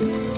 Música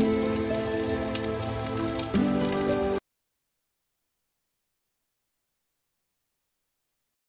Bye.